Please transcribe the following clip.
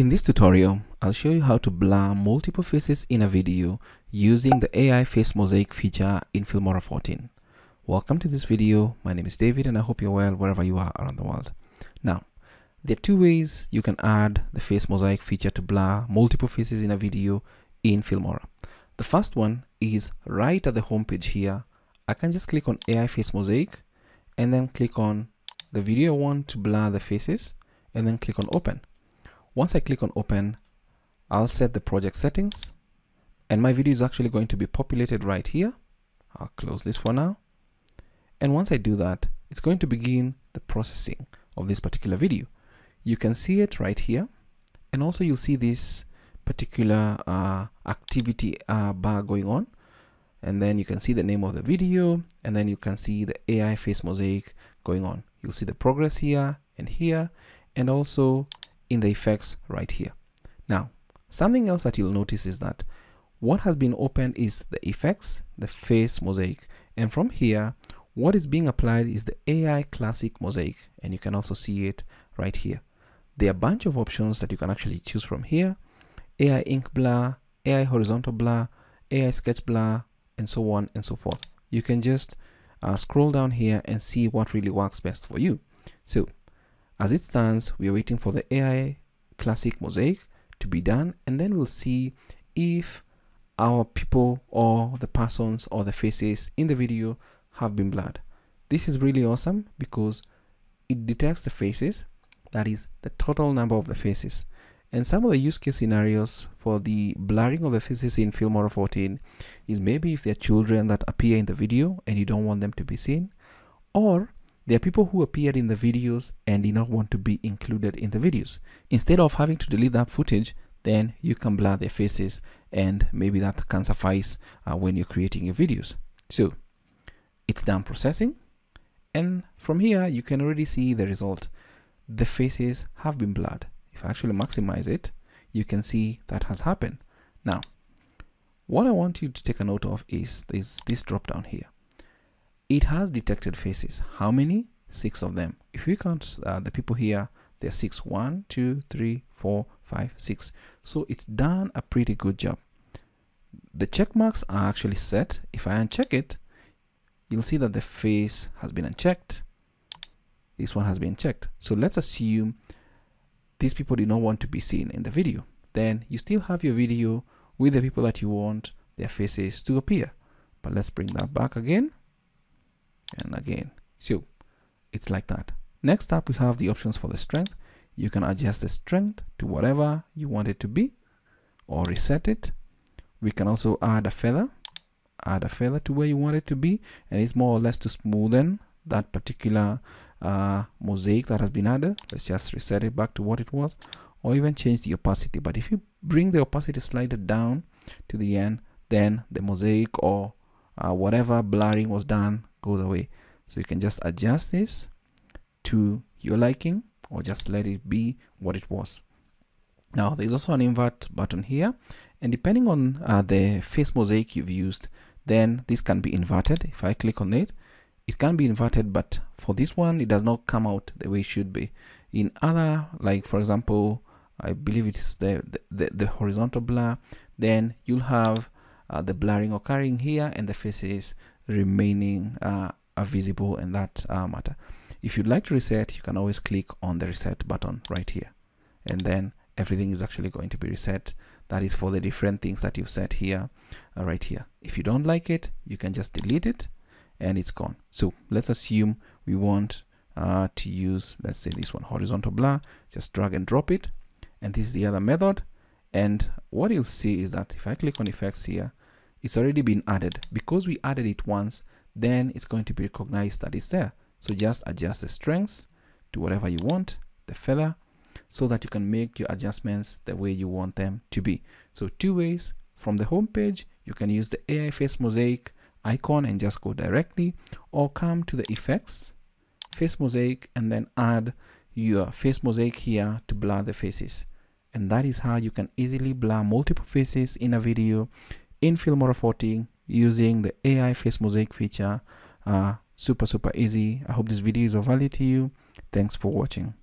In this tutorial, I'll show you how to blur multiple faces in a video using the AI Face Mosaic feature in Filmora 14. Welcome to this video. My name is David and I hope you're well wherever you are around the world. Now, there are two ways you can add the Face Mosaic feature to blur multiple faces in a video in Filmora. The first one is right at the home page here. I can just click on AI Face Mosaic and then click on the video I want to blur the faces and then click on open once I click on open, I'll set the project settings and my video is actually going to be populated right here. I'll close this for now. And once I do that, it's going to begin the processing of this particular video. You can see it right here. And also you'll see this particular uh, activity uh, bar going on. And then you can see the name of the video and then you can see the AI face mosaic going on. You'll see the progress here and here and also in the effects right here. Now, something else that you'll notice is that what has been opened is the effects, the face mosaic. And from here, what is being applied is the AI classic mosaic. And you can also see it right here. There are a bunch of options that you can actually choose from here. AI ink blur, AI horizontal blur, AI sketch blur, and so on and so forth. You can just uh, scroll down here and see what really works best for you. So as it stands, we are waiting for the AI Classic Mosaic to be done and then we'll see if our people or the persons or the faces in the video have been blurred. This is really awesome because it detects the faces, that is the total number of the faces. And some of the use case scenarios for the blurring of the faces in Filmora 14 is maybe if there are children that appear in the video and you don't want them to be seen, or there are people who appeared in the videos and did not want to be included in the videos. Instead of having to delete that footage, then you can blur their faces and maybe that can suffice uh, when you're creating your videos. So it's done processing and from here you can already see the result. The faces have been blurred. If I actually maximize it, you can see that has happened. Now, what I want you to take a note of is, is this drop down here it has detected faces. How many? Six of them. If we count uh, the people here, there are six. One, two, three, four, five, six. So it's done a pretty good job. The check marks are actually set. If I uncheck it, you'll see that the face has been unchecked. This one has been checked. So let's assume these people did not want to be seen in the video. Then you still have your video with the people that you want their faces to appear. But let's bring that back again and again so it's like that. Next up we have the options for the strength. You can adjust the strength to whatever you want it to be or reset it. We can also add a feather add a feather to where you want it to be and it's more or less to smoothen that particular uh, mosaic that has been added. Let's just reset it back to what it was or even change the opacity. But if you bring the opacity slider down to the end then the mosaic or uh, whatever blurring was done goes away. So you can just adjust this to your liking or just let it be what it was. Now there's also an invert button here and depending on uh, the face mosaic you've used then this can be inverted. If I click on it it can be inverted but for this one it does not come out the way it should be. In other like for example I believe it's the, the, the, the horizontal blur then you'll have uh, the blurring occurring here and the faces remaining uh, visible in that uh, matter. If you'd like to reset, you can always click on the reset button right here. And then everything is actually going to be reset. That is for the different things that you've set here, uh, right here. If you don't like it, you can just delete it and it's gone. So let's assume we want uh, to use, let's say this one, horizontal blur, just drag and drop it. And this is the other method. And what you'll see is that if I click on effects here, it's already been added. Because we added it once then it's going to be recognized that it's there. So just adjust the strengths to whatever you want the feather so that you can make your adjustments the way you want them to be. So two ways. From the home page you can use the AI face mosaic icon and just go directly or come to the effects face mosaic and then add your face mosaic here to blur the faces. And that is how you can easily blur multiple faces in a video in Filmora 14 using the AI face mosaic feature. Uh, super, super easy. I hope this video is of value to you. Thanks for watching.